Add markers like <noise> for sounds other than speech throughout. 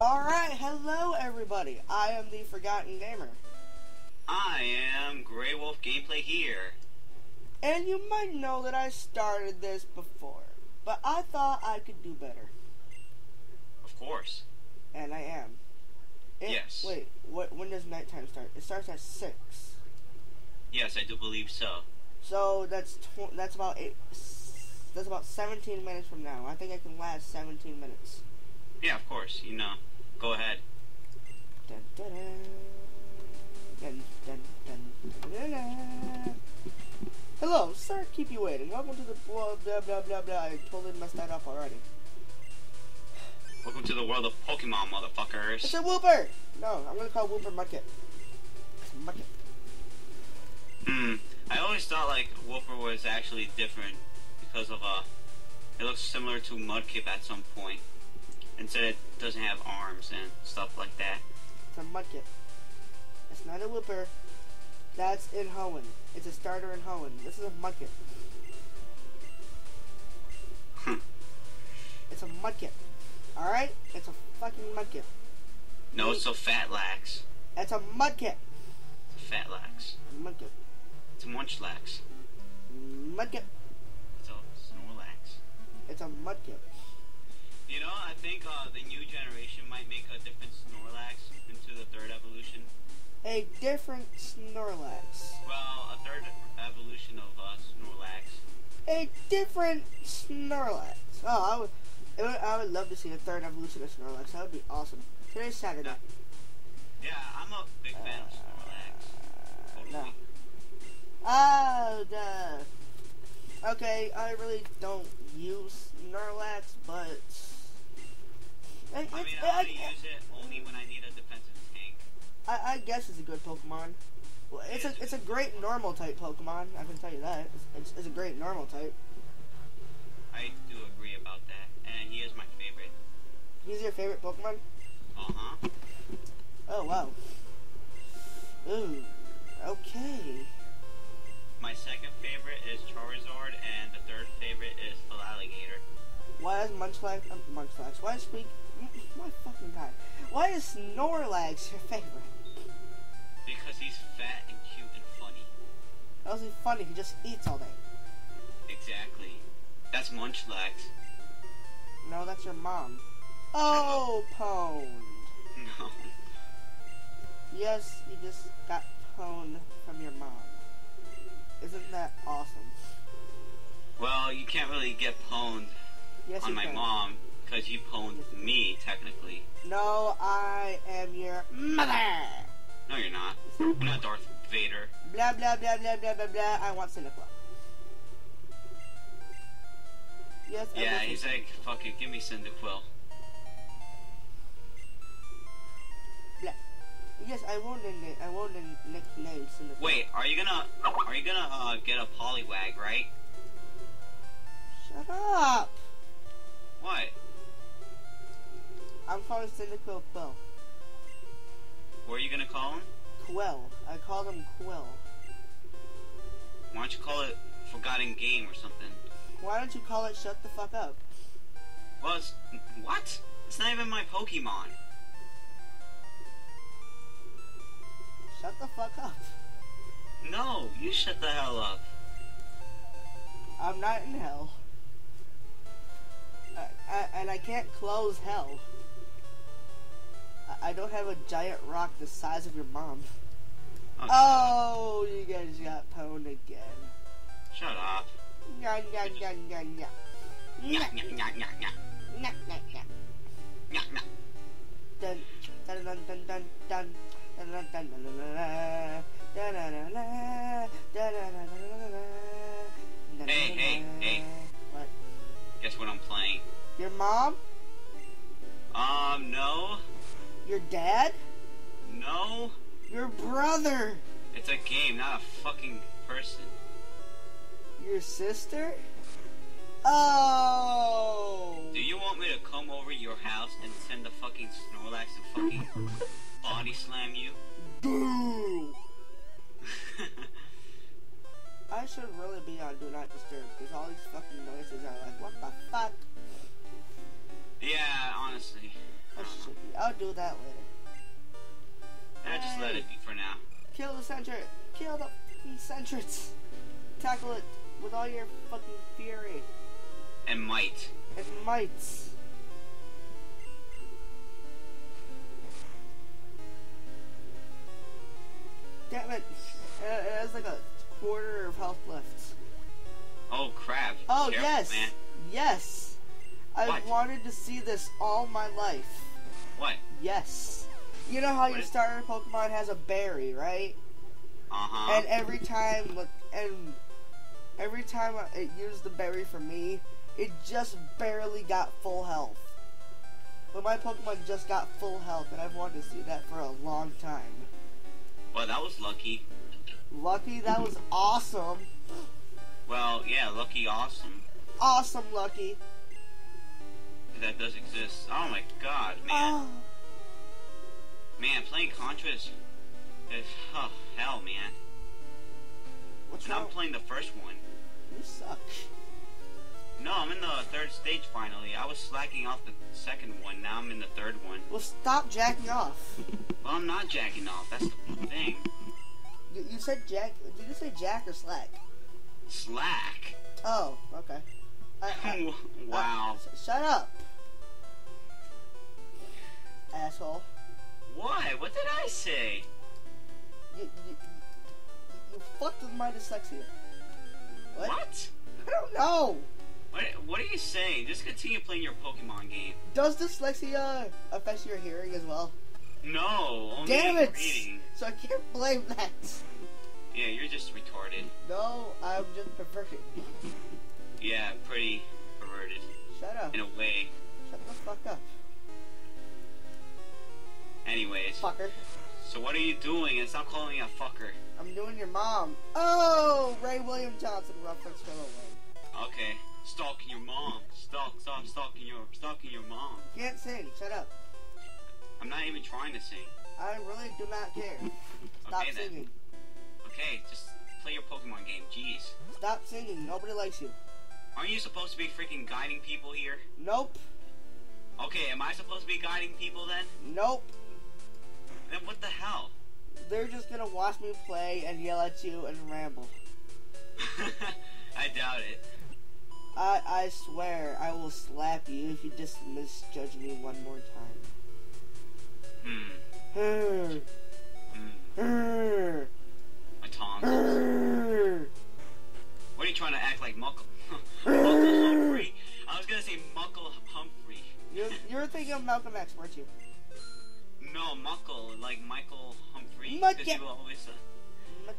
Alright, hello everybody. I am the Forgotten Gamer. I am Grey Wolf Gameplay here. And you might know that I started this before, but I thought I could do better. Of course. And I am. It, yes. Wait, what, when does nighttime start? It starts at 6. Yes, I do believe so. So that's that's about 8 that's about 17 minutes from now. I think I can last 17 minutes. Yeah, of course. You know. Go ahead. Dun, dun, dun. Dun, dun, dun, dun, dun, dun. Hello, sir. Keep you waiting. Welcome to the blah blah blah blah blah. I totally messed that up already. Welcome to the world of Pokemon, motherfuckers. It's a Wooper. No, I'm gonna call Wooper Mucket. Mucket. Hmm. I always thought like Wooper was actually different because of uh, it looks similar to Mudkip at some point. Instead, it doesn't have arms and stuff like that. It's a Mucket. It's not a Wooper. That's in Hoenn. It's a starter in Hoenn. This is a Mucket. <laughs> It's a Mudkip. Alright? It's a fucking Mudkip. no, it's a Fat Lax. It's a Mudkip. It's a Fat Lax. Mudkip. It's a Munchlax. Mudkip. It's a Mudkip. You know, I think uh, the new generation might make a different Snorlax into the third evolution. A different Snorlax. Well, a third evolution of uh, Snorlax. A different Snorlax. Oh, I would, I would, I would love to see a third evolution of Snorlax. That would be awesome. Today's Saturday. Yeah, I'm a big fan of Snorlax. Uh, no. Oh, duh. Okay, I really don't use Snorlax, but I, I mean, it's- I I, use it only when I need a defensive tank. I, I guess it's a good Pokemon. Well, it's a it's a great normal type Pokemon. I can tell you that. It's, it's, it's a great normal type. I do agree about that, and he is my favorite. He's your favorite Pokemon? Uh huh. Oh wow. Ooh. Okay. Munchlax? Uh. Why is Squeak? My fucking god. Why is Snorlax your favorite? Because he's fat and cute and funny. How's he funny? He just eats all day. Exactly. That's Munchlax. No, that's your mom. <laughs> Oh, pwned. No. Yes, you just got pwned from your mom. Isn't that awesome? Well, you can't really get pwned Yes, on my can. mom because you pwned me technically. No, I am your mother. No, you're not. You're not Darth Vader. Blah blah blah blah blah blah blah. I want Cyndaquil. Yes. I Yeah, he's like, fuck it, give me Cyndaquil. Yes, I won't. I won't name nickname Cyndaquil. Wait, are you gonna, are you gonna uh, get a Poliwag, right? Shut up. What? I'm calling Cyndaquil Quill. What are you gonna call him? Quill. I called him Quill. Why don't you call it Forgotten Game or something? Why don't you call it Shut the Fuck Up? Well, it's, what? It's not even my Pokemon. Shut the fuck up. No, you shut the hell up. I'm not in hell. I, I, and I can't close hell. I, I don't have a giant rock the size of your mom. Oh, Oh, you guys got pwned again. Shut up. Nya, nya, nya, nya, nya. Nya, Nya, nya, nya, nya, nya. nya, nya, nya. Nya. Dun, dun, dun, dun, dun, dun. Dun, dun, dun, dun, dun, dun, dun. Dun, dun, dun, dun. Dun, dun, dun, dun, dun, Hey, hey, hey. What? Guess what I'm playing? Your mom? Um, no. Your dad? No. Your brother? It's a game, not a fucking person. Your sister? Oh! Do you want me to come over your house and send the fucking Snorlax to fucking body slam you? Boo! <laughs> I should really be on Do Not Disturb because all these fucking noises are like, what the fuck? yeah, honestly. I should be. I'll do that later. Eh, just let it be for now. Kill the Sentret. Kill the fucking Sentrets. Tackle it with all your fucking fury And might. and mights. Damn it. Uh, It has like a quarter of health left. Oh crap. Oh, Careful, yes. man. Yes. I've wanted to see this all my life. What? Yes. You know how What your starter Pokemon has a berry, right? Uh huh. And every time, and every time it used the berry for me, it just barely got full health. But my Pokemon just got full health, and I've wanted to see that for a long time. Well, that was lucky. Lucky, that was awesome. Well, yeah, lucky, awesome. Awesome, Lucky. That does exist. Oh my god, man. Oh, Man, playing Contra is. is oh, hell, man. what's And I'm playing the first one. You suck. No, I'm in the third stage finally. I was slacking off the second one. Now I'm in the third one. Well, stop jacking off. Well, I'm not jacking off. That's the thing. You, you said jack. Did you say jack or slack? Slack. Oh, okay. I, <laughs> I, wow. sh- shut up, asshole. Why? What did I say? You, you, you, you fucked with my dyslexia. What? What? I don't know. What? What are you saying? Just continue playing your Pokemon game. Does dyslexia affect your hearing as well? No, only Damn it! reading. So I can't blame that. Yeah, you're just retarded. No, I'm just perverted. Yeah, pretty perverted Shut up. in a way. Shut the fuck up, Anyways, fucker. so what are you doing? And stop calling me a fucker. I'm doing your mom. Oh, Ray William Johnson reference for the win. Okay, stalking your mom. Stalk, stop stalking your, stalking your mom. You Can't sing. Shut up. I'm not even trying to sing. I really do not care. Stop Okay, singing. Okay, just play your Pokemon game. Jeez. Stop singing. Nobody likes you. Aren't you supposed to be freaking guiding people here? Nope. Okay, am I supposed to be guiding people then? Nope. Then what the hell? They're just gonna watch me play and yell at you and ramble. <laughs> I doubt it. I I swear I will slap you if you just misjudge me one more time. Hmm. My tongue. Urgh. What are you trying to act like Muckle? <laughs> Muckle Humphrey? I was gonna say Muckle Humphrey. You're, you're thinking of Malcolm X, weren't you? No, Muckle, like Michael Humphrey. Because he always, uh,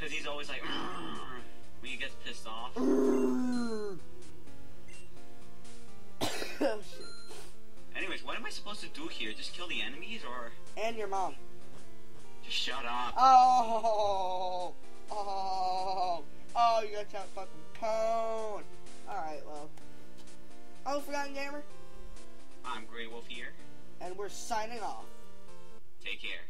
cause he's always like, <laughs> when he gets pissed off. <laughs> Oh shit. Anyways, what am I supposed to do here? Just kill the enemies or And your mom. just shut up? Oh, oh, oh! oh you got that fucking cone. All right, well. Oh, Forgotten Gamer, I'm Grey Wolf here. and we're signing off. Take care.